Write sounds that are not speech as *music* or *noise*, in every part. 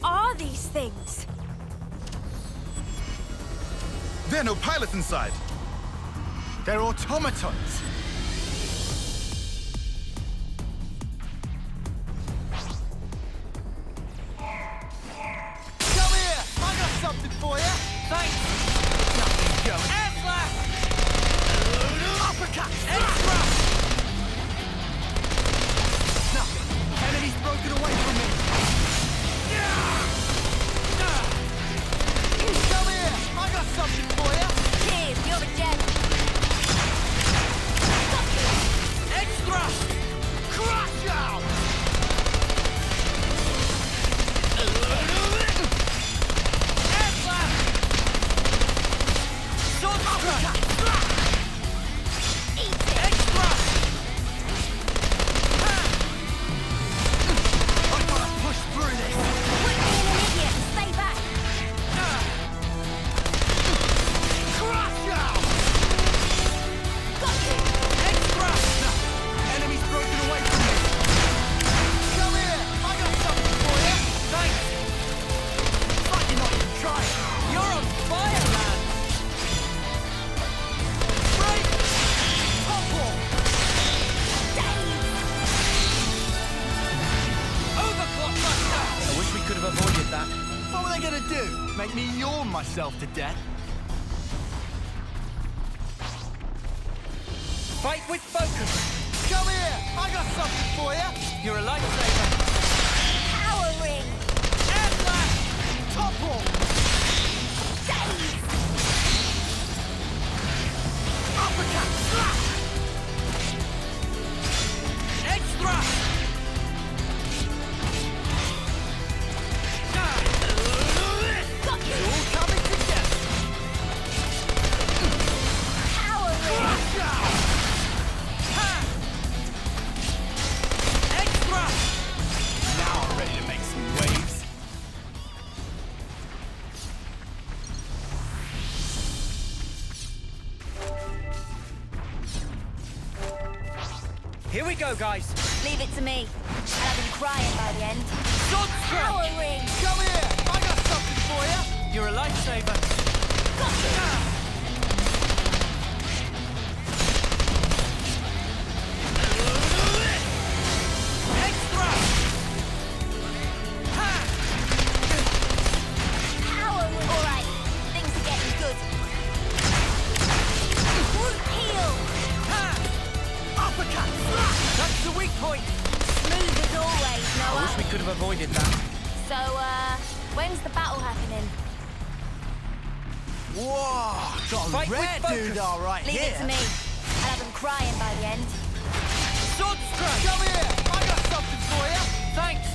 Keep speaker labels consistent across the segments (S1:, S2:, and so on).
S1: What are these things?
S2: There are no pilots inside.
S3: They're automatons. Come here! I got something for you!
S4: Thanks!
S3: Nothing going.
S4: Air blast!
S3: Uppercut!
S4: Extra!
S3: Nothing. Enemy's broken away from me. You!
S4: Extra!
S3: Make me yawn myself to death?
S4: Fight with focus!
S3: Come here! I got something for you!
S4: You're a lifesaver!
S1: Power ring.
S4: Air blast!
S3: Topple!
S1: Daze.
S3: Uppercut!
S4: Guys!
S5: Avoided that.
S1: So, uh, when's the battle happening?
S3: Whoa! Got a
S4: Fight with
S3: rare
S4: focus.
S3: dude all right
S1: Leave
S3: here.
S1: it to me. I'll have him crying by the end.
S4: Sword strike!
S3: Come here! I got something for you!
S4: Thanks!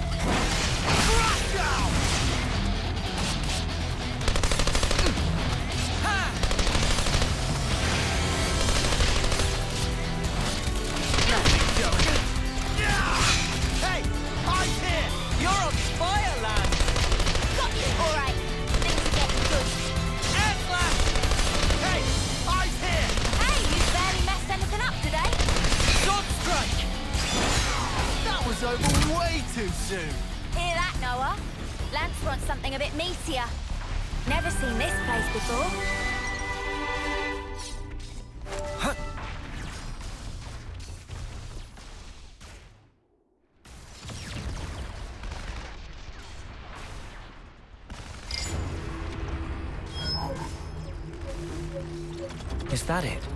S1: Seen this place before.
S5: Is that it?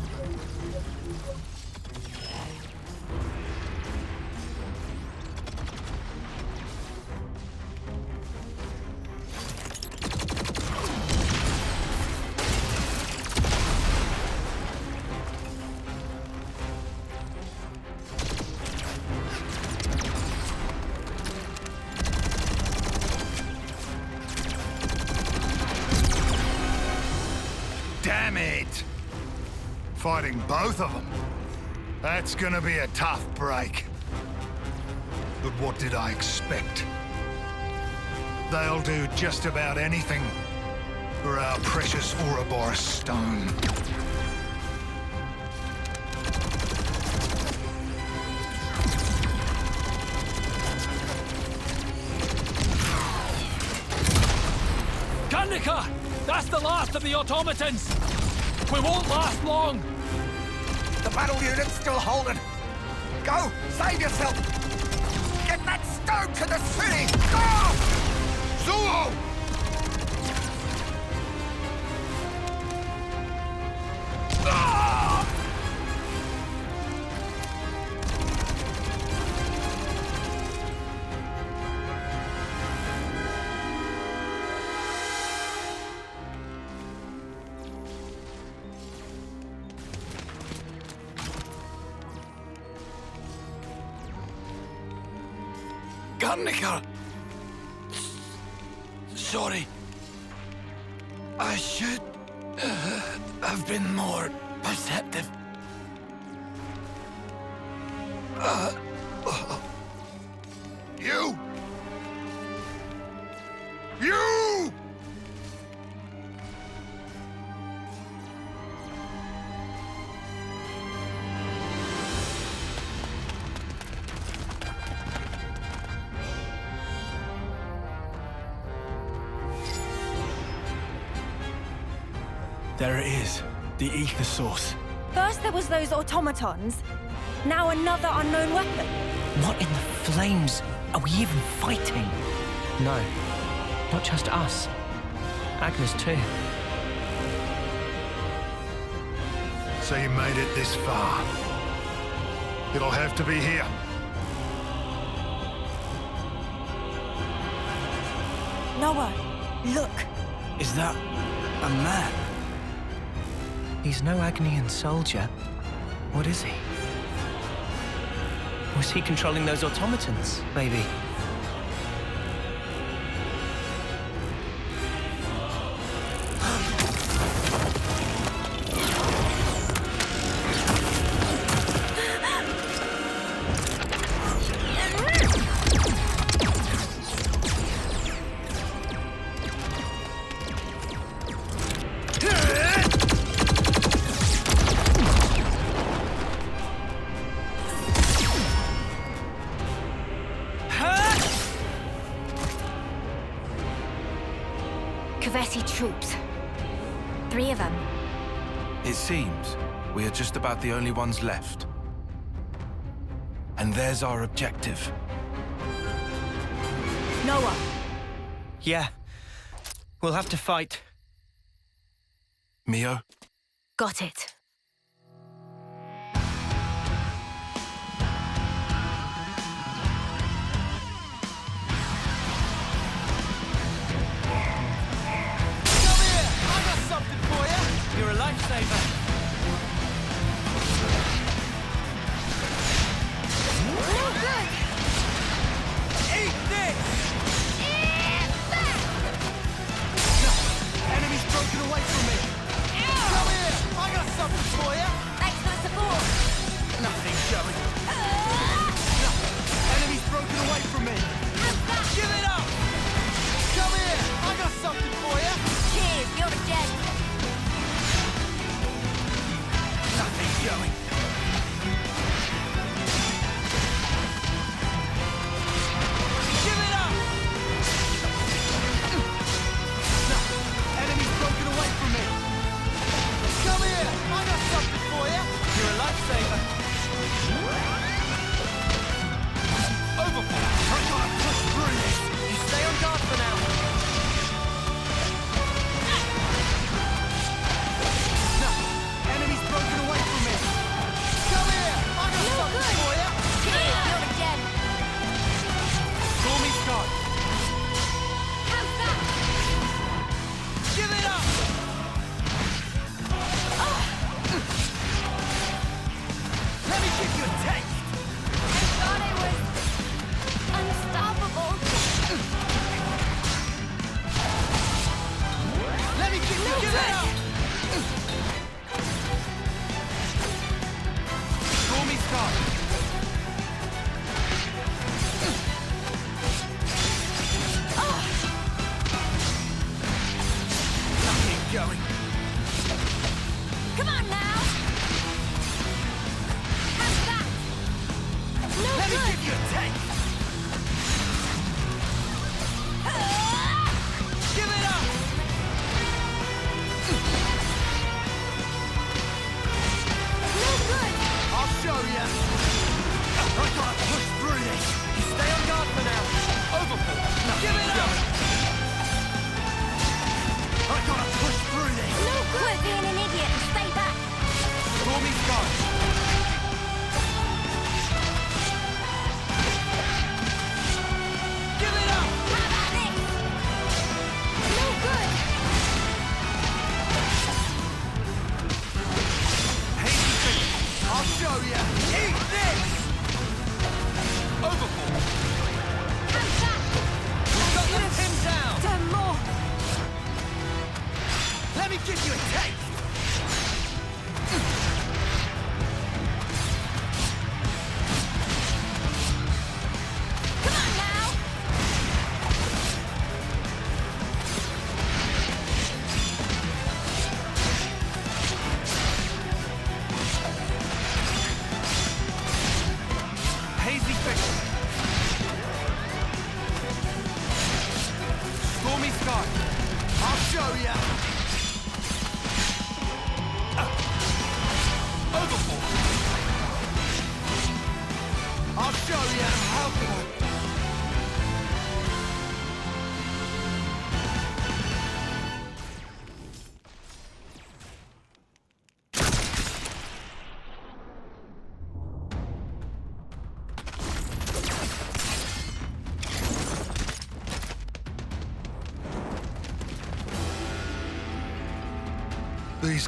S6: Fighting both of them. That's gonna be a tough break. But what did I expect? They'll do just about anything for our precious Ouroboros stone.
S7: That's the last of the automatons! We won't last long!
S8: The battle unit's still holding. Go! Save yourself! Get that stone to the city! Go!
S6: Zuo!
S7: Guernica! Sorry. I should uh, have been more perceptive.
S6: You!
S7: Source.
S9: First there was those automatons. Now another unknown weapon.
S4: What in the flames are we even fighting? No, not just us. Agnus too.
S6: So you made it this far. It'll have to be here.
S9: Noah, look.
S7: Is that a man?
S4: He's no Agnian soldier. What is he? Was he controlling those automatons, maybe?
S10: About the only ones left. And there's our objective.
S9: Noah,
S4: Yeah. We'll have to fight.
S10: Mio?
S9: got it.
S3: Come here! I got something for you! You're a lifesaver. For
S9: the support.
S3: Nothing. Enemy's broken away from me. Come here! I got something for you! Nothing, shall we? Give it
S6: up!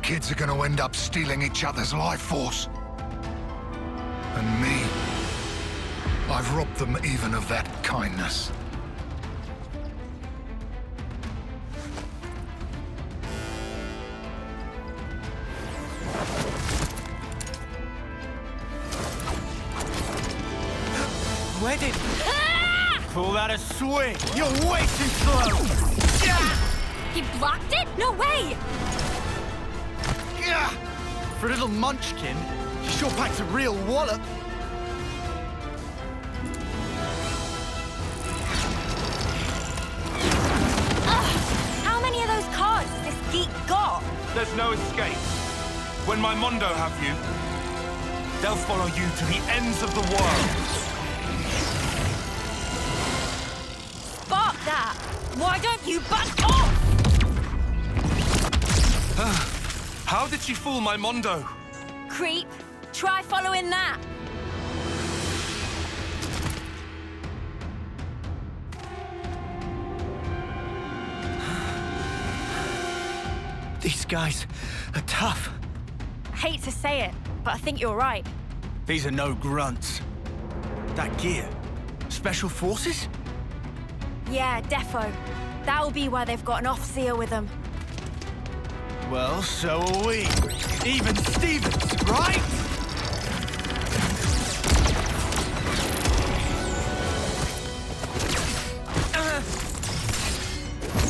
S6: Kids are going to end up stealing each other's life force. And me. I've robbed them even of that kindness.
S3: Where did... Ah! Call that a swing? You're way too slow!
S9: He blocked it? No way!
S3: Yeah. For a little munchkin, she sure packs a real wallop.
S9: How many of those cards has this geek got?
S10: There's no escape. When my Mondo have you, they'll follow you to the ends of the world.
S9: Spark that! Why don't you back off?
S10: How did she fool my Mondo?
S9: Creep, try following that. *sighs*
S4: These guys are tough.
S9: Hate to say it, but I think you're right.
S3: These are no grunts. That gear. Special forces?
S9: Yeah, defo. That'll be why they've got an off-seer with them.
S3: Well, so are we. Even Stevens, right?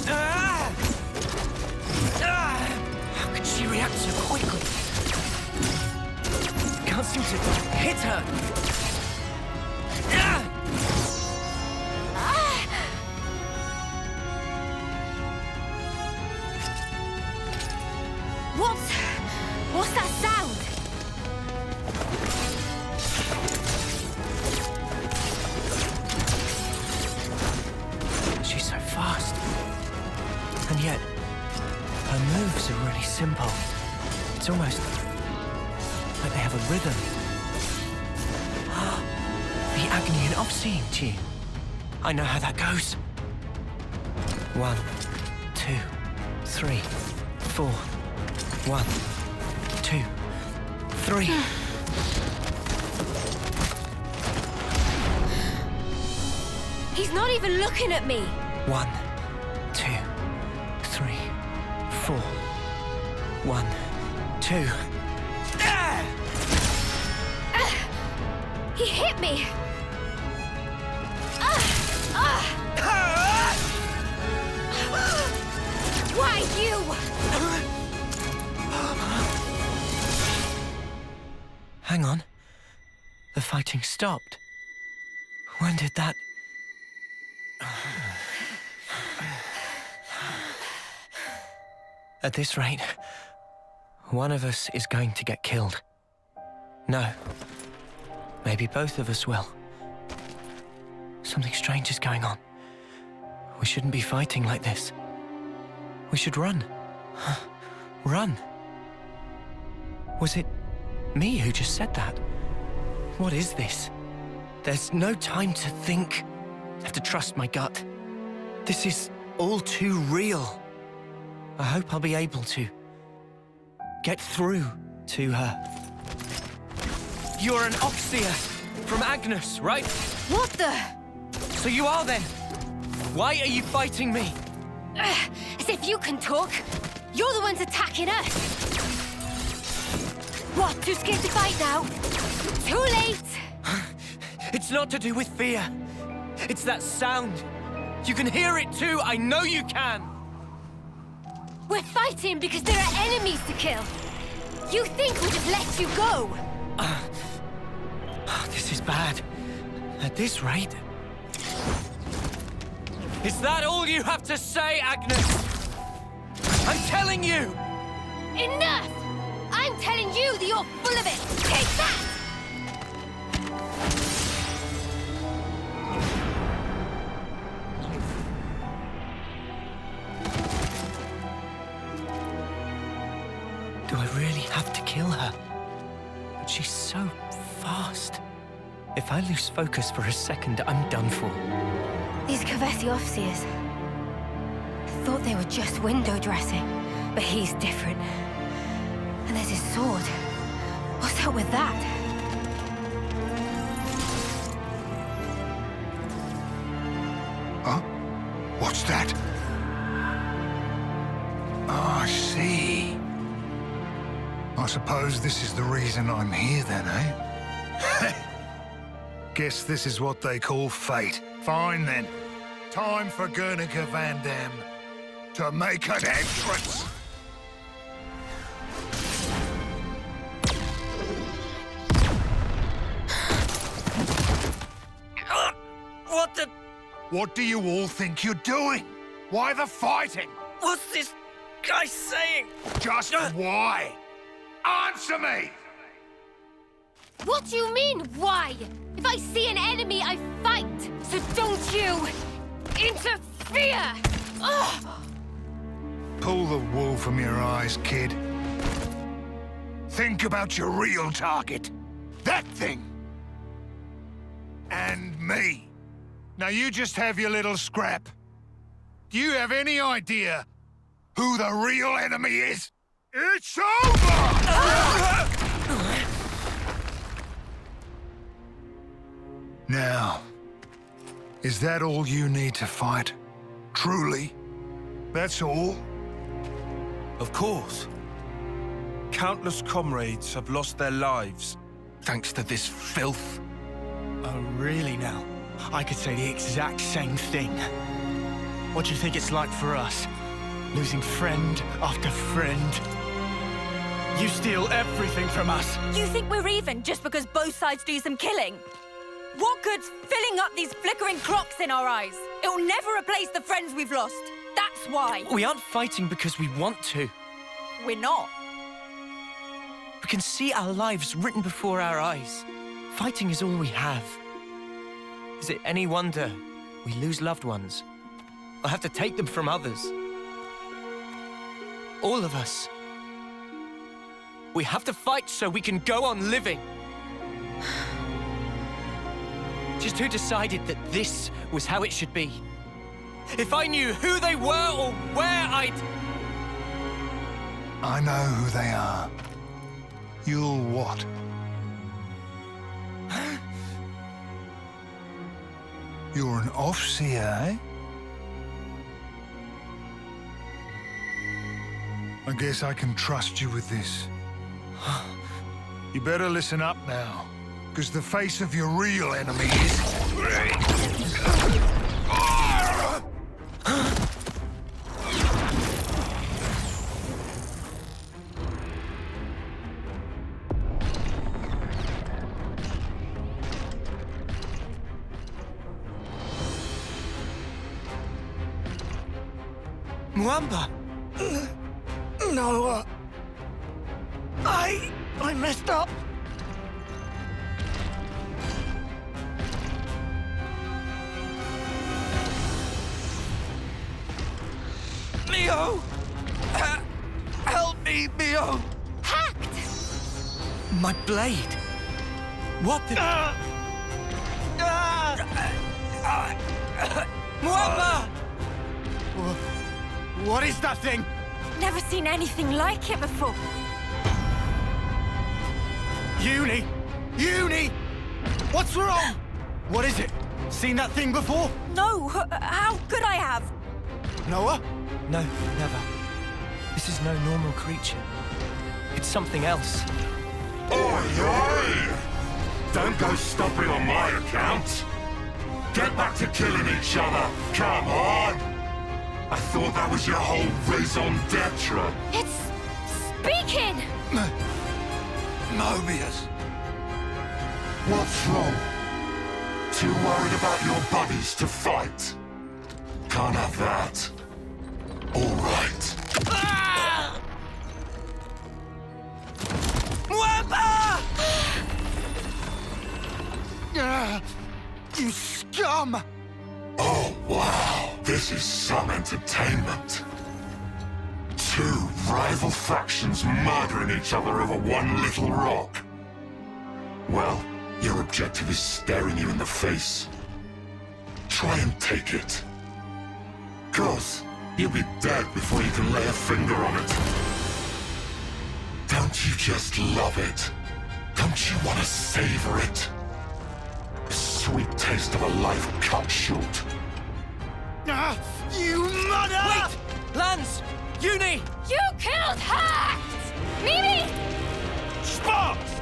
S3: Ah! Ah!
S4: How could she react so quickly? Can't seem to hit her. I know how that goes. One, two, three, four. One, two, three. *sighs*
S9: He's not even looking at me.
S4: One, two, three, four. One, two. *sighs*
S9: He hit me. Why you?
S4: Hang on. The fighting stopped. When did that... At this rate, one of us is going to get killed. No. Maybe both of us will. Something strange is going on. We shouldn't be fighting like this. We should run. Run. Was it me who just said that? What is this? There's no time to think. I have to trust my gut. This is all too real. I hope I'll be able to get through to her. You're an off-seer from Agnus, right?
S9: What the?
S4: So you are then. Why are you fighting me?
S9: As if you can talk. You're the ones attacking us. What, too scared to fight now? Too late! *sighs*
S4: It's not to do with fear. It's that sound. You can hear it too. I know you can.
S9: We're fighting because there are enemies to kill. You think we'd have let you go? *sighs*
S4: This is bad. At this rate. Is that all you have to say, Agnus? I'm telling you!
S9: Enough! I'm telling you that you're full of it! Take that!
S4: Do I really have to kill her? But she's so fast. If I lose focus for a second, I'm done for.
S9: These Kevesi. Thought they were just window dressing, but he's different. And there's his sword. What's up with that?
S6: Huh? What's that? Oh, I see. I suppose this is the reason I'm here then, eh? *laughs* Guess this is what they call fate. Fine then. Time for Guernica Vandham to make an entrance.
S4: What the...
S6: What do you all think you're doing? Why the fighting?
S4: What's this guy saying?
S6: Just why? Answer me!
S9: What do you mean, why? If I see an enemy, I fight! So don't you... interfere!
S6: Pull the wool from your eyes, kid. Think about your real target. That thing. And me. Now you just have your little scrap. Do you have any idea who the real enemy is? It's over! Uh-huh. now, is that all you need to fight? Truly? That's all?
S10: Of course. Countless comrades have lost their lives thanks to this filth.
S3: Oh, really now? I could say the exact same thing. What do you think it's like for us? Losing friend after friend. You steal everything from us.
S11: You think we're even just because both sides do some killing? What good's filling up these flickering clocks in our eyes? It'll never replace the friends we've lost. That's why.
S4: We aren't fighting because we want to.
S11: We're not.
S4: We can see our lives written before our eyes. Fighting is all we have. Is it any wonder we lose loved ones? Or have to take them from others? All of us. We have to fight so we can go on living. Just who decided that this was how it should be? If I knew who they were or where I'd...
S6: I know who they are. You'll what? *gasps* You're an off-seer, eh? I guess I can trust you with this. *sighs* You better listen up now, because the face of your real enemy is...
S4: Vandham!
S3: No, uh, I... I messed up.
S10: Mio! Help me, Mio!
S9: Hacked!
S4: My blade! What the... Vandham!
S3: What is that thing?
S11: Never seen anything like it before.
S3: Eunie! Eunie! What's wrong? What is it? Seen that thing before?
S11: No, how could I have?
S3: Noah?
S4: No, never. This is no normal creature. It's something else.
S12: Oi, oi! Don't go stopping on my account. Get back to killing each other. Come on! I thought that was your whole raison d'etre.
S9: It's... speaking!
S6: Moebius.
S12: What's wrong? Too worried about your buddies to fight? Can't have that. All right.
S3: Ah, you scum!
S12: Oh, wow. This is some entertainment. Two rival factions murdering each other over one little rock. Well, your objective is staring you in the face. Try and take it. Cause you'll be dead before you can lay a finger on it. Don't you just love it? Don't you want to savor it? The sweet taste of a life cut short.
S3: Ah, you mother!
S4: Wait! Lanz! Eunie!
S9: You killed her! Mimi!
S3: Sparks!